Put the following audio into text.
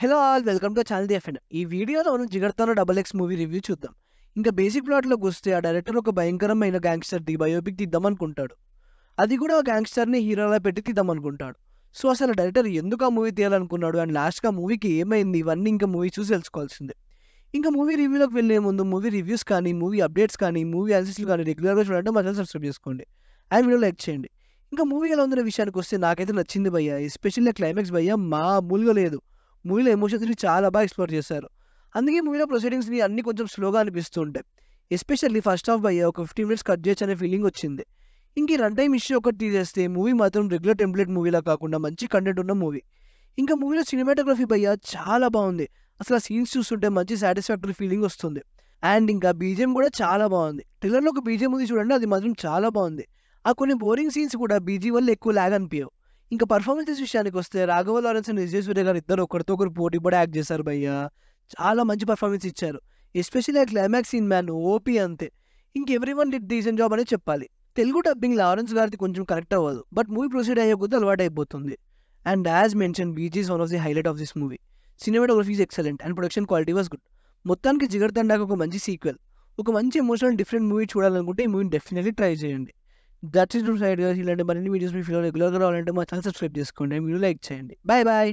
Hello all welcome to channel the FN ఈ వీడియోలో మనం జిగర్తాను డబల్ ఎక్స్ మూవీ రివ్యూ చూద్దాం. ఇంకా బేసిక్ ప్లాట్లోకి వస్తే ఆ డైరెక్టర్ ఒక భయంకరమైన గ్యాంగ్స్టర్ ది బయోపిక్ తీద్దాం అనుకుంటాడు. అది కూడా ఆ గ్యాంగ్స్టర్ని హీరోలా పెట్టి తీద్దాం అనుకుంటాడు. సో అసలు డైరెక్టర్ ఎందుకు ఆ మూవీ తీయాలనుకున్నాడు? అండ్ లాస్ట్గా మూవీకి ఏమైంది? ఇవన్నీ ఇంకా మూవీ చూసి తెలుసుకోవాల్సిందే. ఇంకా మూవీ రివ్యూలోకి వెళ్ళే ముందు మూవీ రివ్యూస్ కానీ మూవీ అప్డేట్స్ కానీ మూవీ అనాలిసిస్లు కానీ రెగ్యులర్గా చూడటం మా ఛానల్ సబ్స్క్రైబ్ చేసుకోండి. అండ్ వీడియో లైక్ చేయండి. ఇంకా మూవీ ఎలా ఉందనే విషయానికి వస్తే నాకైతే నచ్చింది భయ్య. ఎస్పెషల్లీ క్లైమాక్స్ భయ్య మామూలుగా లేదు. మూవీలో ఎమోషన్స్ని చాలా బాగా ఎక్స్ప్లోర్ చేశారు. అందుకే మూవీలో ప్రొసీడింగ్స్ని అన్ని కొంచెం స్లోగా అనిపిస్తుంటాయి. ఎస్పెషల్లీ ఫస్ట్ హాఫ్ బై ఒక ఫిఫ్టీ మినిట్స్ కట్ చేయొచ్చు అనే ఫీలింగ్ వచ్చింది. ఇంక రన్ టైమ్ ఇష్యూ ఒకటి తీసేస్తే మూవీ మాత్రం రెగ్యులర్ టెంప్లెట్ మూవీలా కాకుండా మంచి కంటెంట్ ఉన్న మూవీ. ఇంకా మూవీలో సినిమాటోగ్రఫీ భయ్య చాలా బాగుంది. అసలు ఆ సీన్స్ చూస్తుంటే మంచి సాటిస్ఫాక్టరీ ఫీలింగ్ వస్తుంది. అండ్ ఇంకా బీజిఎం కూడా చాలా బాగుంది. ట్రిల్లర్లో ఒక బీజిఎం ఉంది చూడండి అది మాత్రం చాలా బాగుంది. ఆ కొన్ని బోరింగ్ సీన్స్ కూడా బీజీ వల్ల ఎక్కువ లాగ్ అనిపించవు ఇంకా పర్ఫార్మెన్సెస్ విషయానికి వస్తే రాఘవ లారెన్స్ అండ్ విజయ్ సూర్య గారు ఇద్దరు ఒకరితో ఒకరు పోటీ పడి యాక్ట్ చేశారు భయ్య. చాలా మంచి పర్ఫార్మెన్స్ ఇచ్చారు. ఎస్పెషల్లీ ఆ క్లైమాక్స్ సీన్ మ్యాన్ ఓపీ అంతే. ఇంక everyone did decent job అనే చెప్పాలి. తెలుగు డబ్బింగ్ లారెన్స్ గారిది కొంచెం కరెక్ట్ అవ్వదు. బట్ మూవీ ప్రొసీడ్ అయ్యే కొద్దీ అలవాటు అయిపోతుంది. And as mention BGs one of the highlight of this movie cinematography is excellent and production quality was good మొత్తానికి జిగర్ తండాకు ఒక మంచి సీక్వెల్ ఒక మంచి ఎమోషనల్ డిఫరెంట్ మూవీ చూడాలనుకుంటే ఈ మూవీని డెఫినెట్లీ ట్రై చేయండి. దట్స్ ఇట్ సైడ్ ఇలాంటి మరిన్ని వీడియోస్ మీ ఫీల్ రెగ్యులర్గా రావాలంటే మా ఛానల్ సబ్స్క్రైబ్ చేసుకోండి వీడియో లైక్ చేయండి బాయ్ బాయ్